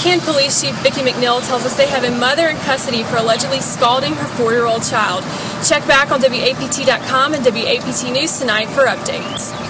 Spokane Police Chief Vicki McNeil tells us they have a mother in custody for allegedly scalding her four-year-old child. Check back on WAPT.com and WAPT News tonight for updates.